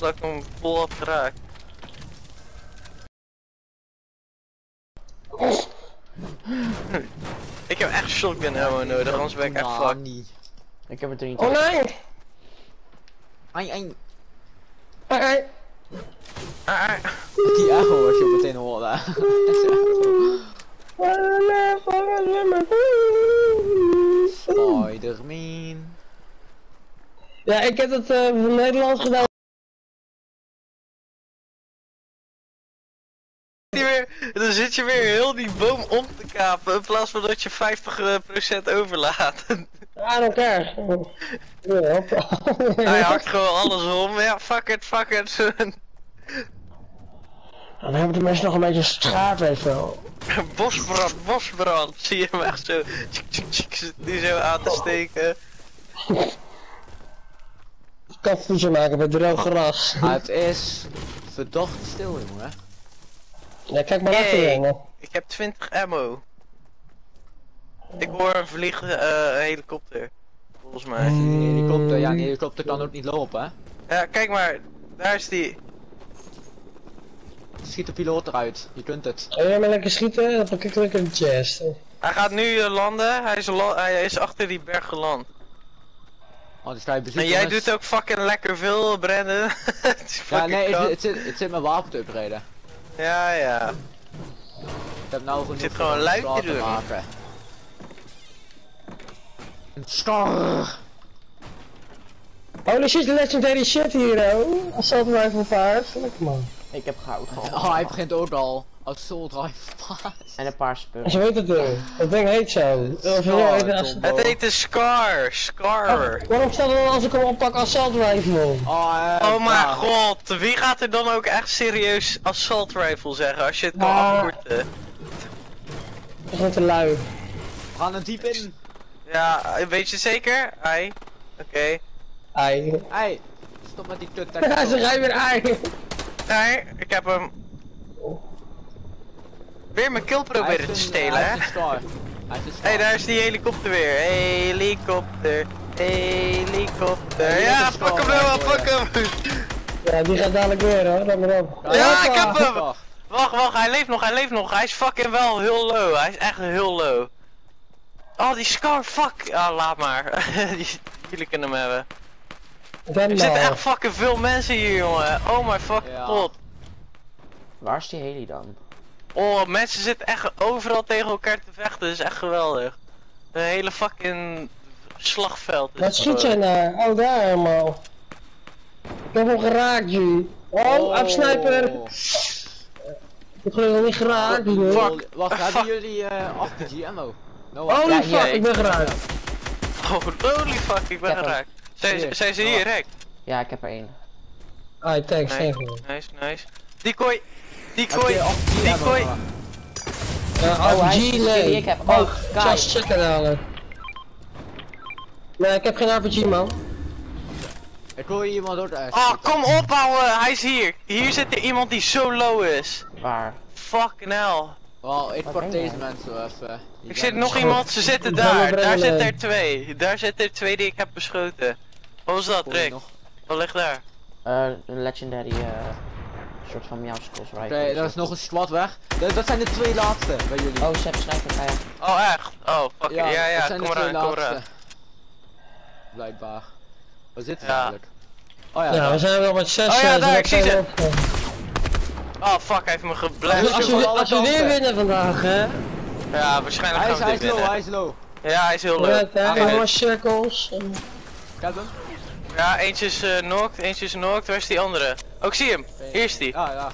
wel dat ik hem vol had geraakt. ik heb echt shotgun ammo nodig, anders ben ik echt Nou, fucked. niet. Ik heb er Oh 23. nee! Ai, ai. Ai, ai. Ah, ah. Die echo wat je meteen hoorde. Spider-Man. Ja, ik heb het eh voor Nederlands gedaan. Weer, dan zit je weer heel die boom om te kapen in plaats van dat je 50% overlaat. Aan elkaar. Ja. Hij hakt gewoon alles om. Ja, fuck it, fuck it. Dan hebben de mensen nog een beetje straat, weet je wel. bosbrand, bosbrand. Zie je hem echt zo, die zo aan te steken. Katvoetje maken met droog gras. Ah, het is verdacht stil, jongen. Ja, kijk maar achter Yay. je, man. Ik heb 20 ammo. Ik hoor een vliegen eh, helikopter. Volgens mij. Die helikopter, ja, die helikopter kan ook niet lopen, hè. Ja, kijk maar. Daar is die. Schiet de piloot eruit, je kunt het. Ga jij maar lekker schieten? Dan pak ik lekker de chest. Hij gaat nu eh, landen. Hij is, la- hij is achter die berg geland. Oh, dus bezoeken. En jij jongens. doet ook fucking lekker veel, Brandon. Ja, nee, het, het, zit, het zit mijn wapen te upgraden. Ja, ja. Ik heb nou genoeg zit gewoon een luid scar te doen. maken. Een scar! Holy shit, legendary shit hier, oh. Assault rifle paard. Lekker man. Ik heb goud gehad. Oh, hij begint ook al. Assault rifle. En een paar En spullen. zo heet het ding. Dat ding heet zo. Het heet een Scar. Scar. Oh, Waarom staat er dan als ik hem oppak assault rifle? Oh, eh, Oh mijn god, wie gaat er dan ook echt serieus assault rifle zeggen als je het kan Ah. afkorten? Dat is te lui. We gaan er diep in. Ja, weet je zeker? Ai. Oké. Ai. Hey, stop met die kut. Ja, ze rijden weer ai. Nee, ik heb hem. Weer mijn kill proberen te stelen, hè? Hé, hey, daar is die helikopter weer. Helikopter. Helikopter. Ja, pak hem wel nou, pak hem. Ja, die gaat dadelijk weer hoor. Maar op. Ja, ik heb hem. Wacht, wacht, hij leeft nog, hij leeft nog. Hij is fucking wel heel low. Hij is echt heel low. Oh, die Scar, fuck. Ah, laat maar. Die- Jullie kunnen hem hebben. Er zitten maar. echt fucking veel mensen hier, jongen. Oh my fucking Ja. god. Waar is die heli dan? Oh, mensen zitten echt overal tegen elkaar te vechten. Dat is echt geweldig. Een hele fucking slagveld. is Wat schiet jij naar? Oh, daar helemaal. Ik heb hem geraakt, Ju. Oh, oh. Ik heb gelukkig niet geraakt, joh. Fuck. Wacht, Ah, hebben fuck. jullie eh 8 ammo? Noah. Holy Ja, fuck, ik ben geraakt. Oh, holy fuck, ik ben Ik geraakt. Zijn, zijn ze hier, Rek? Ja, ik heb er één. Ah, thanks, Nee. thank you. Nice, nice. Decoy! Heb Decoy! je 8 ammo? Decoy! Uh, Oh, hij nee. die ik heb. Oh, Oh, chicken halen. Nee, ik heb geen RPG, man. Ik hoor hier iemand ook uit. Oh, kom op, ouwe! Hij is hier! Hier zit er iemand die zo low is. Waar? Fucking hell. Wel, ik pak deze mensen even. Ik zit nog iemand, ze zitten daar. Daar zitten er twee. Daar zitten er twee die ik heb beschoten. Wat was dat, Rick? Wat ligt daar? Eh, een legendary, eh, soort van miauwskills, right? Oké, daar is nog een squad weg. Dat, dat zijn de twee laatste bij jullie. Oh, ze hebben sniper, ja, ja. Oh, echt? Oh, fuck ja, ja, ja, dat zijn kom de twee kom laatste. Blijkbaar. Waar zitten ze Ja. eigenlijk? Oh ja, Ja, daar. we zijn wel met zes. Oh ja, eh, daar, ik zie ze. Oh, fuck, hij heeft me Als, geblast. als, we, als we weer winnen vandaag, hè? Ja, waarschijnlijk hij gaan is, we hij is low, hij is low. Ja, hij is heel leuk. Ja, dit- cirkels. heb hem. Ja, eentje is eh knocked, eentje is knocked. Waar is die andere? Oh, ik zie hem. Hier is die. Ja, ja.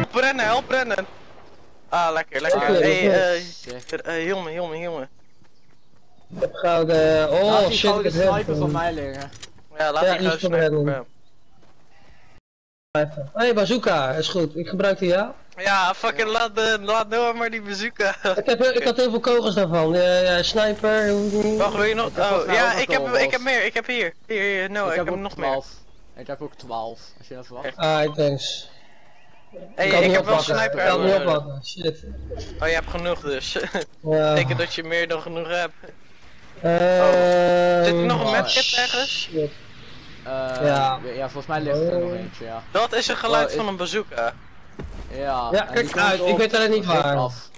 Help rennen, help rennen. Ah, lekker, lekker. Oké, hey, oké. eh, uh, me, hiel me. Ik heb gouden. Oh, Laat die shit. ik gouden heb heel sniper van mij liggen. Ja, laat Ja, die van sniper. Hé, hey, bazooka, is goed. Ik gebruik die ja. Ja, fucking laat, de, laat Noah maar die bezoeken. Ik, heb, ik had heel veel kogels daarvan. Ja, ja, sniper. Wacht, wil je nog? Ik heb volgens Oh, ja, ik heb, kogels. ik heb meer, ik heb hier. Hier, hier, no, ik, heb, nog meer. 12. Ik heb ook 12, als je dat verwacht. Ah, thanks. Hey, ik heb wel sniper Ik kan niet ammo. oppakken. Shit. Oh, je hebt genoeg dus. Ja. Betekent dat je meer dan genoeg hebt. Ehm, Zit er nog een Oh, medkit ergens? shit. Eh, Ja. ja. volgens mij ligt er nog eentje, ja. Dat is een geluid Oh, van een bazooka. Ja, kijk die uit, ik weet alleen niet rit waar. af.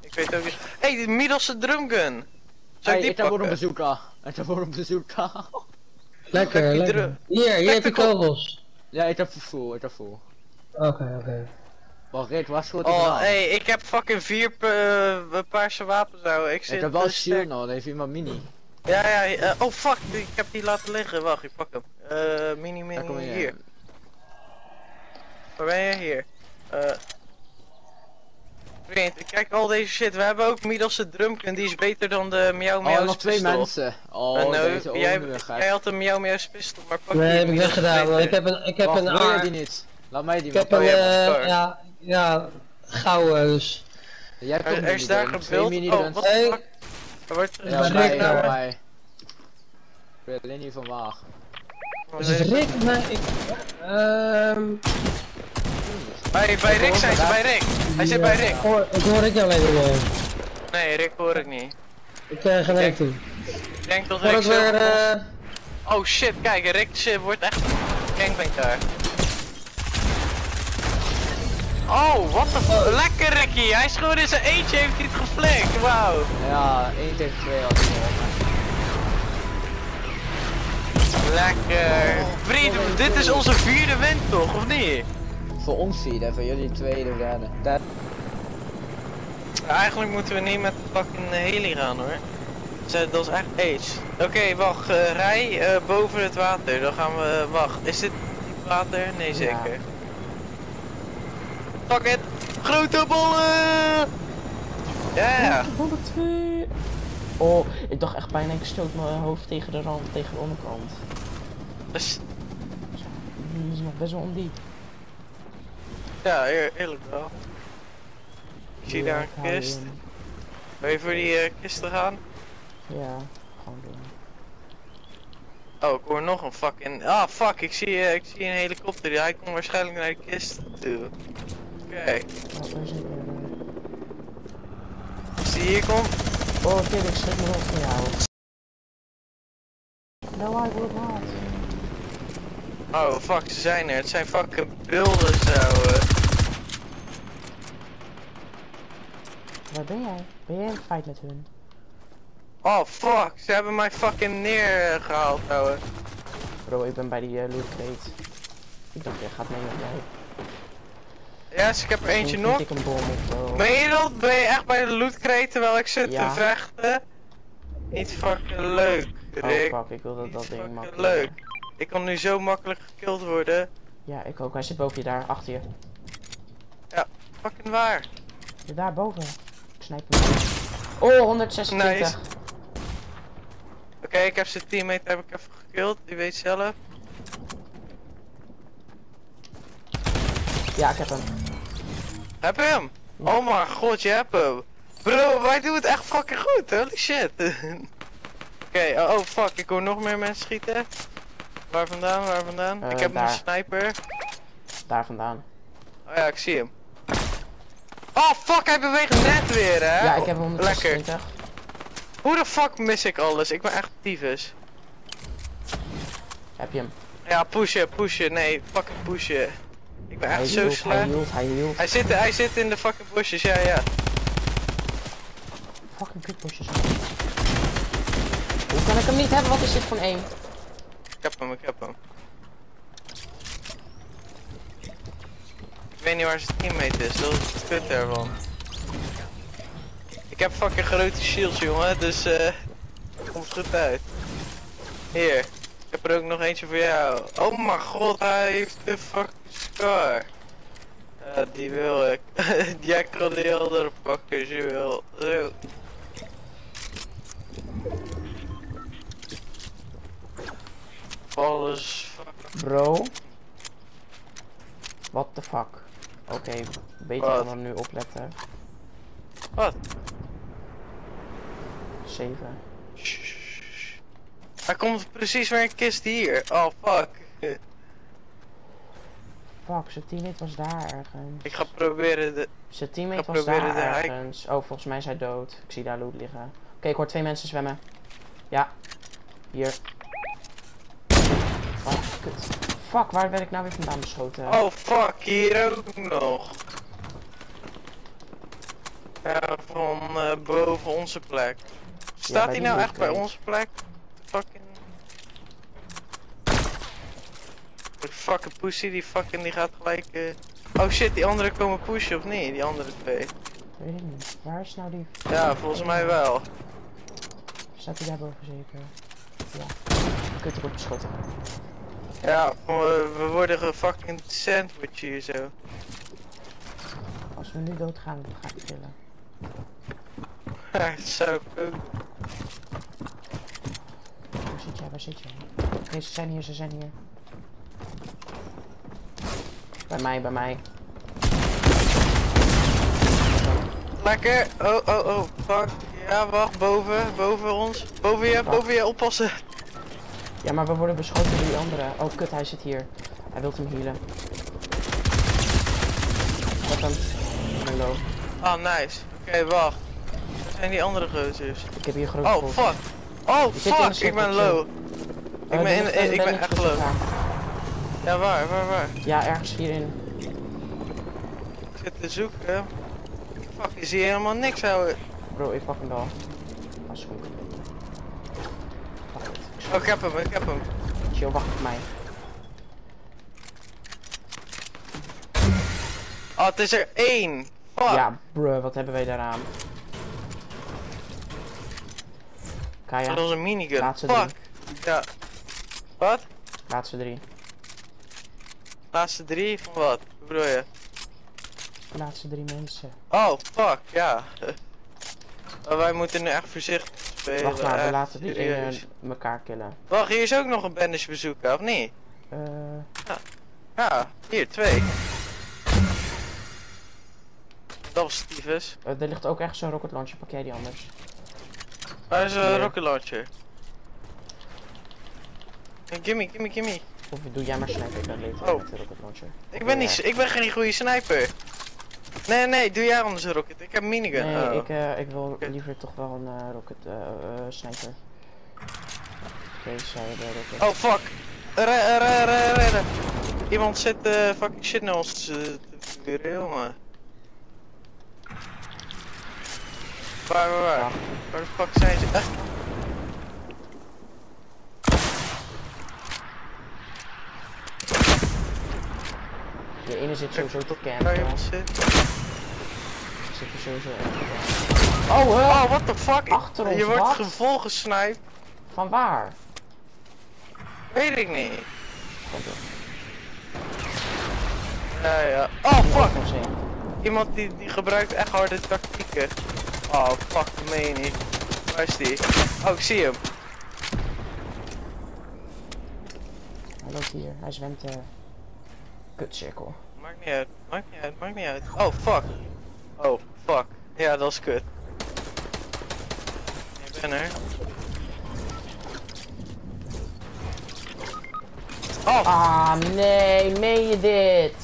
Ik weet ook niet. Hé, hey, de middelste drumgun. Zou Hey, ik die ik heb voor een pakken? Ik heb voor een bazooka. Lekker, Lekker. Hier, hier heb je kogels. ja, ik heb full, ik heb full. Oké, oké. Wacht, Rick, schoot ik Oh, hey, ik heb fucking vier eh, paarse wapens nou. Ik zit Ik heb wel sterk. nog, heeft iemand mini. Ja, ja, eh, oh fuck, ik heb die laten liggen. Wacht, ik pak hem. Eh, mini, mini, hier. Waar ben je? Hier. Eh. Vriend, kijk al deze shit. We hebben ook middelste drumgun, die is beter dan de Miauw Oh, Miauw's nog twee mensen. Oh, deze jij, had een Miauw Miauw's pistool, maar pak Nee, die heb ik weggedaan, want ik heb een, ik heb Wacht, een aar. die niet? Laat mij die Ik heb een, Oh, ja, eh, ja, ja, gouden dus. Jij hebt Er, toch er is daar gebeeld. Oh, wat Hey. Er wordt Ja, mij. Ik weet alleen niet van waar. Is het Rick? Nee, ik... Ehm... Bij, bij Rick zijn ze, bij Rick. Hij zit bij Rick. Ik hoor, ik hoor Rick alleen meer. Nee, Rick hoor ik niet. Ik geen Kijk. Rick toe. Ik denk dat Rick weer, eh... Oh shit, kijk, Rick shit, wordt echt gangbang daar. Oh, wat de f- Lekker Ricky, hij is gewoon in zijn eentje, heeft hij het geflikt, wauw. Ja, 1 tegen 2 had ik. Lekker. Vrienden, dit is onze vierde win toch, of niet? Voor ons vierde, voor jullie tweede, derde. derde. Eigenlijk moeten we niet met de fucking heli gaan hoor. Dat is echt age. Oké, wacht, eh, rij eh, boven het water, dan gaan we, wacht, is dit diep water? Nee zeker. Fuck it, grote bollen! Ja, twee. Oh, ik dacht echt bijna ik stoot mijn hoofd tegen de rand, tegen de onderkant. Dus, Die is nog best wel ondiep. Ja, eer- eerlijk wel. Ik zie daar een kist. Wil je voor die eh, kist te gaan? Ja, gewoon doen. Oh, ik hoor nog een fucking... Ah, fuck, ik zie, eh, ik zie een helikopter. Hij komt waarschijnlijk naar de kist toe. Oké, Oh, zit je? als die hier komt... Oh, Tim, ik schrik me rond van jou. No, I not. Oh, fuck, ze zijn er. Het zijn fucking beelden zo. Waar ben jij? Ben jij in fight met hun? Oh, fuck, ze hebben mij fucking neergehaald, ouwe. Bro, ik ben bij die uh, loot crate. Ik dacht, jij gaat mee met mij. Ja, dus ik heb er eentje nog. ik een bom of zo. Ben je dat? Ben je echt bij de loot crate terwijl ik zit Ja. te vechten? Niet fucking leuk, Oh fuck, ik wil dat Niet dat ding makkelijk. leuk. Ik kan nu zo makkelijk gekilld worden. Ja, ik ook. Hij zit boven je daar, achter je. Fucking waar. Ja, daar boven. Ik snijp hem. Oh, 126. Nice. Oké, ik heb zijn teammate heb ik even gekilld. Die weet zelf. Ja, ik heb hem. Heb je hem? Ja. Oh mijn god, je hebt hem. Bro, wij doen het echt fucking goed, holy shit. Oké, oh, oh fuck, ik hoor nog meer mensen schieten. Waar vandaan, waar vandaan? Eh, ik heb een sniper. Daar vandaan. Oh ja, ik zie hem. Oh fuck, hij beweegt net weer, hè? Ja, ik heb hem Lekker. 126. Hoe de fuck mis ik alles? Ik ben echt tyfus. Heb je hem? Ja, pushen, pushen. Nee, fucking pushen. Ik ben Hij echt zo hij slecht. hield, hij hield. Hij zit, hij zit in de fucking bushes, ja, ja. Fucking kutbosjes. Hoe kan ik hem niet hebben? Wat is dit voor een? Ik heb hem, ik heb hem. Weet niet waar zijn teammate is, dat is het kut. Ik heb fucking grote shields, jongen, dus eh. komt goed uit. Hier, ik heb er ook nog eentje voor jou. Oh mijn god, hij heeft de fucking scar. Die wil ik. Jij kan die andere pakken je wil. Zo. Alles Bro. What the fuck? Oké, beter Wat? dan dan nu opletten. Wat? 7. Shh. Er komt precies weer een kist hier. Oh fuck. Fuck, zijn teammate was daar ergens. Ik ga proberen de... Zijn teammate was daar ergens. Oh, volgens mij is hij dood. Ik zie daar loot liggen. Oké, ik hoor twee mensen zwemmen. Ja. Hier. Oh, kut. Fuck, waar werd ik nou weer vandaan beschoten? Oh fuck, hier ook nog. Ja, van eh, boven onze plek. Staat hij nou echt bij onze plek? Fucking... Die fucking pussy, die fucking, die gaat gelijk... eh, Oh shit, die anderen komen pushen of niet? Die andere twee. Weet ik niet. Waar is nou die... Ja, volgens mij wel. Staat hij daarboven zeker? Ja. Kut, ik word beschoten. Ja, we, worden gefucking sandwich hier zo. Als we nu doodgaan, dan ga ik killen. Ja, zo. Waar zit jij? Waar zit jij? Nee, ze zijn hier, ze zijn hier. Bij mij, bij mij. Lekker. Oh, oh, oh. Fuck. Ja, wacht. Boven. Boven ons. Boven je. Boven je. Oppassen. Ja, maar we worden beschoten door die andere. Oh, kut, hij zit hier. Hij wil hem healen. Wat hem. Ik ben low. Oh, nice. Oké, wacht. Waar zijn die andere gozers? Ik heb hier grote Oh, fuck. Oh, de fuck. Ik ben low. Eh, ben er in- ik ben echt low. Ja, waar, waar, waar? Ja, ergens hierin. Ik zit te zoeken. Fuck, je ziet helemaal niks, ouwe. Bro, ik pak hem wel. Goed. Oh, ik heb hem, ik heb hem. chill, wacht op mij. Oh, het is er één. Fuck. Ja, bro, wat hebben wij daaraan? Kaya, Dat was een minigun. Laatste Fuck. Ja. Wat? laatste drie. Laatste drie van wat? Hoe bedoel je? Laatste drie mensen. Oh, fuck, ja. Wij moeten nu echt voorzichtig spelen. Wacht maar, we echt laten die ene serieus. elkaar killen. Wacht, hier is ook nog een bandage bezoeken, of niet? Eh, Ja, hier, twee. Dat was Stevens. eh, er ligt ook echt zo'n rocket launcher, pak jij die anders? Waar is een rocket launcher? Gimme, gimme, gimme. Of doe jij maar sniper, later Oh. met de rocket launcher. Ik ben, niet, ik ben geen goede sniper. Nee, nee, doe jij anders een rocket. Ik heb een minigun. Nee, Oh. ik, eh, ik wil liever toch wel een eh, rocket eh, sniper. Oké, rocket. Oh, fuck. Re- re- re- redden. Iemand zit fucking shit naar ons te vuren, jongen. Waar, waar, waar? Waar de fuck zijn ze? De ene zit sowieso Waar campen. iemand zit? Zit er sowieso echt. Oh, hè? Oh, what the fuck? Achter ons, Je wordt wat? gevolgesniped. Van waar? Weet ik niet. Komt er. Ja, ja. Oh, fuck. Iemand die, die gebruikt echt harde tactieken. Oh, fuck, dat meen je niet. Waar is die? Oh, ik zie hem. Hij loopt hier. Hij zwemt eh kutcirkel. Maakt niet uit, maakt niet uit, maakt niet uit. Oh, fuck. Oh, fuck. Ja, dat is kut. Ik ben er. Oh, Ah, nee, meen je dit?